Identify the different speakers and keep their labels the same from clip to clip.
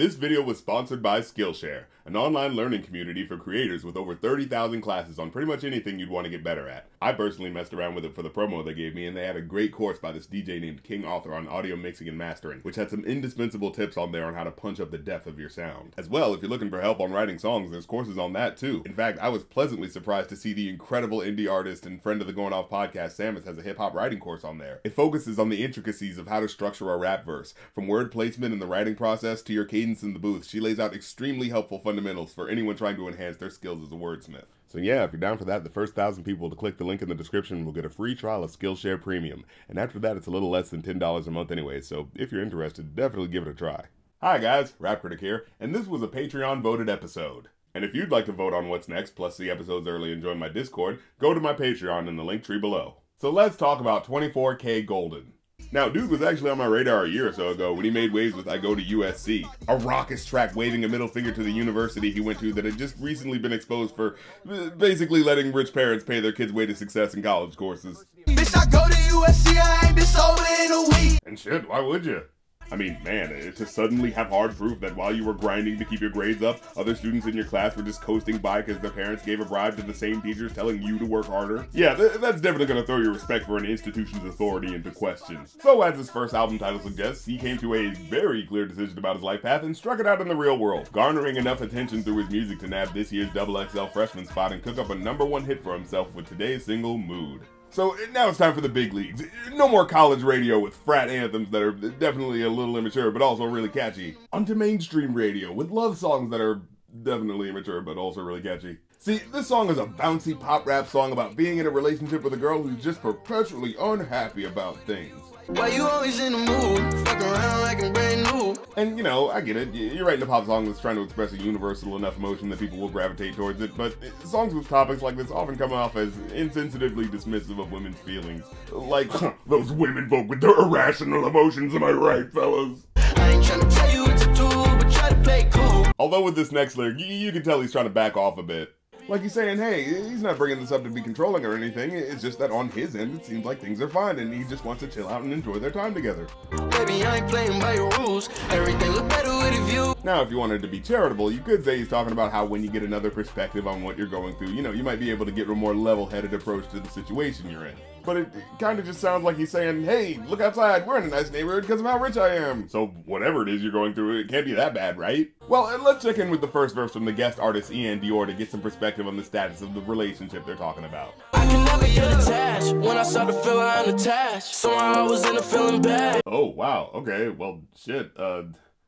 Speaker 1: This video was sponsored by Skillshare, an online learning community for creators with over 30,000 classes on pretty much anything you'd want to get better at. I personally messed around with it for the promo they gave me, and they had a great course by this DJ named King Author on audio mixing and mastering, which had some indispensable tips on there on how to punch up the depth of your sound. As well, if you're looking for help on writing songs, there's courses on that too. In fact, I was pleasantly surprised to see the incredible indie artist and friend of the Going Off podcast, Sammus, has a hip hop writing course on there. It focuses on the intricacies of how to structure a rap verse, from word placement in the writing process to your cadence in the booth. She lays out extremely helpful fundamentals for anyone trying to enhance their skills as a wordsmith. So yeah, if you're down for that, the first thousand people to click the link in the description will get a free trial of Skillshare Premium. And after that, it's a little less than $10 a month anyway, so if you're interested, definitely give it a try. Hi guys, Rap Critic here, and this was a Patreon voted episode. And if you'd like to vote on what's next, plus see episodes early and join my Discord, go to my Patreon in the link tree below. So let's talk about 24kGoldn. Now, dude was actually on my radar a year or so ago when he made waves with I Go to USC, a raucous track waving a middle finger to the university he went to that had just recently been exposed for uh, basically letting rich parents pay their kids' way to success in college courses.
Speaker 2: Bitch, I go to USC, I ain't been sober in a week.
Speaker 1: And shit, why would you? I mean, man, to suddenly have hard proof that while you were grinding to keep your grades up, other students in your class were just coasting by because their parents gave a bribe to the same teachers telling you to work harder. Yeah, th that's definitely gonna throw your respect for an institution's authority into question. So, as his first album title suggests, he came to a very clear decision about his life path and struck it out in the real world, garnering enough attention through his music to nab this year's Double XL freshman spot and cook up a number one hit for himself with today's single, Mood. So now it's time for the big leagues. No more college radio with frat anthems that are definitely a little immature, but also really catchy. Onto mainstream radio with love songs that are definitely immature, but also really catchy. See, this song is a bouncy pop rap song about being in a relationship with a girl who's just perpetually unhappy about things.
Speaker 2: Why you always in the mood? Fuck around like I'm brand new.
Speaker 1: And you know, I get it. You're writing a pop song that's trying to express a universal enough emotion that people will gravitate towards it, but uh, songs with topics like this often come off as insensitively dismissive of women's feelings. Like, those women vote with their irrational emotions, am I right, fellas?
Speaker 2: I ain't tryna tell you what to do, but try to play cool.
Speaker 1: Although with this next lyric, you, you can tell he's trying to back off a bit. Like he's saying, hey, he's not bringing this up to be controlling or anything. It's just that on his end, it seems like things are fine, and he just wants to chill out and enjoy their time together.
Speaker 2: Baby, I ain't playing by your rules. Everything look better with a view.
Speaker 1: Now, if you wanted to be charitable, you could say he's talking about how when you get another perspective on what you're going through, you know, you might be able to get a more level-headed approach to the situation you're in. But it, it kind of just sounds like he's saying, hey, look outside, we're in a nice neighborhood because of how rich I am. So whatever it is you're going through, it can't be that bad, right? Well, let's check in with the first verse from the guest artist Iann Dior to get some perspective on the status of the relationship they're talking about.
Speaker 2: I can never get attached. When I start to feel unattached, somehow I was in a feeling bad.
Speaker 1: Oh, wow, okay, well, shit, uh,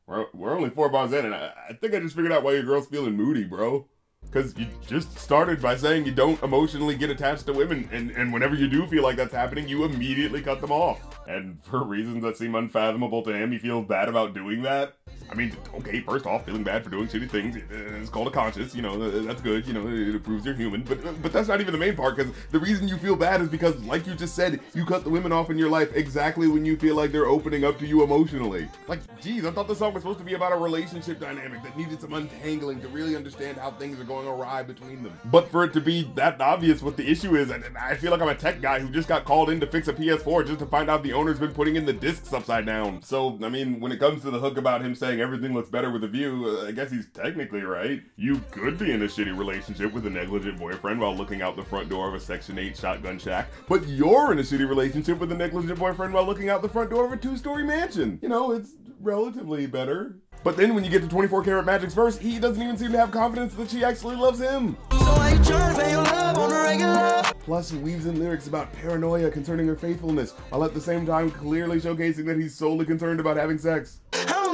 Speaker 1: we're, we're only four bars in, and I, I think I just figured out why your girl's feeling moody, bro. Because you just started by saying you don't emotionally get attached to women, and, and whenever you do feel like that's happening, you immediately cut them off. And for reasons that seem unfathomable to him, he feels bad about doing that. I mean, okay, first off, feeling bad for doing shitty things is called a conscience, you know, uh, that's good, you know, it proves you're human, but but that's not even the main part, because the reason you feel bad is because, like you just said, you cut the women off in your life exactly when you feel like they're opening up to you emotionally. Like, geez, I thought the song was supposed to be about a relationship dynamic that needed some untangling to really understand how things are going awry between them. But for it to be that obvious what the issue is, and I feel like I'm a tech guy who just got called in to fix a PS4 just to find out the owner's been putting in the discs upside down. So, I mean, when it comes to the hook about him saying everything looks better with a view, uh, I guess he's technically right. You could be in a shitty relationship with a negligent boyfriend while looking out the front door of a Section 8 shotgun shack, but you're in a shitty relationship with a negligent boyfriend while looking out the front door of a two-story mansion. You know, it's relatively better. But then when you get to 24 Karat Magic's verse, he doesn't even seem to have confidence that she actually loves him.
Speaker 2: So I ain't tryna pay your love on a regular.
Speaker 1: Plus, he weaves in lyrics about paranoia concerning her faithfulness, while at the same time clearly showcasing that he's solely concerned about having sex.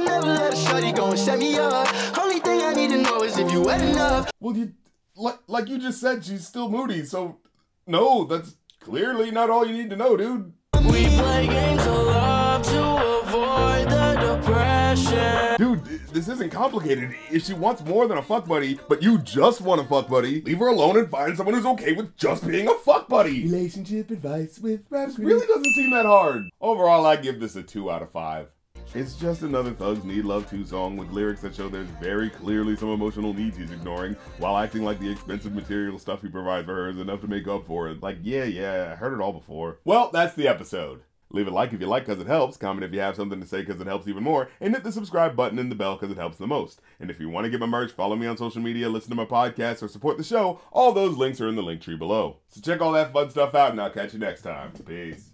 Speaker 2: I'll never let a shorty go and set me up. Only thing I need to know is if you wet enough.
Speaker 1: Well, you, like, like you just said, she's still moody, so no, that's clearly not all you need to know, dude.
Speaker 2: We play games of love to avoid the depression.
Speaker 1: Dude, this isn't complicated. If she wants more than a fuck buddy, but you just want a fuck buddy, leave her alone and find someone who's okay with just being a fuck buddy. Relationship advice with raps really doesn't seem that hard. Overall, I give this a 2 out of 5. It's just another Thugs Need Love 2 song with lyrics that show there's very clearly some emotional needs he's ignoring, while acting like the expensive material stuff he provides for her is enough to make up for it. Like, yeah, yeah, I heard it all before. Well, that's the episode. Leave a like if you like because it helps, comment if you have something to say because it helps even more, and hit the subscribe button and the bell because it helps the most. And if you want to get my merch, follow me on social media, listen to my podcast, or support the show, all those links are in the link tree below. So check all that fun stuff out, and I'll catch you next time. Peace.